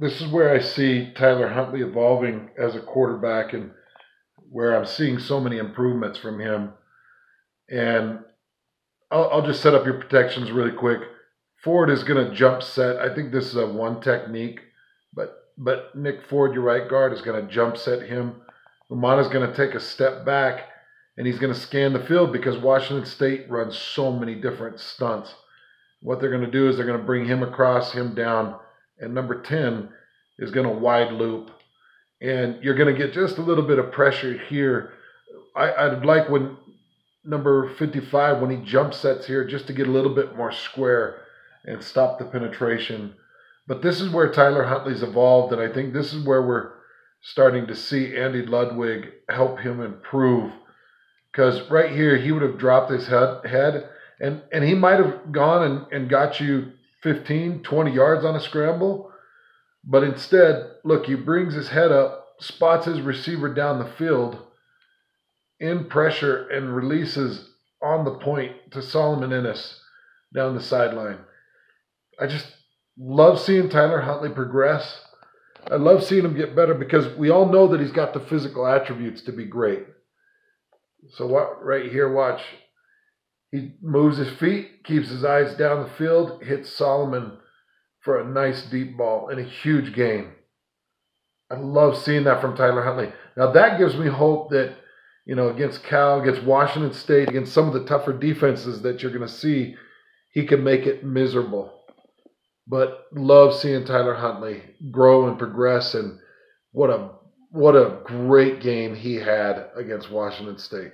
this is where I see Tyler Huntley evolving as a quarterback and where I'm seeing so many improvements from him. And I'll, I'll just set up your protections really quick. Ford is going to jump set. I think this is a one technique, but but Nick Ford, your right guard, is going to jump set him. is going to take a step back and he's going to scan the field because Washington State runs so many different stunts. What they're going to do is they're going to bring him across, him down, and number 10 is going to wide loop. And you're going to get just a little bit of pressure here. I, I'd like when number 55, when he jump sets here, just to get a little bit more square and stop the penetration. But this is where Tyler Huntley's evolved, and I think this is where we're starting to see Andy Ludwig help him improve because right here he would have dropped his head, head and, and he might have gone and, and got you 15, 20 yards on a scramble. But instead, look, he brings his head up, spots his receiver down the field in pressure, and releases on the point to Solomon Enis down the sideline. I just love seeing Tyler Huntley progress. I love seeing him get better because we all know that he's got the physical attributes to be great. So what right here, watch. He moves his feet, keeps his eyes down the field, hits Solomon for a nice deep ball and a huge game. I love seeing that from Tyler Huntley. Now that gives me hope that, you know, against Cal, against Washington State, against some of the tougher defenses that you're going to see, he can make it miserable. But love seeing Tyler Huntley grow and progress and what a what a great game he had against Washington State.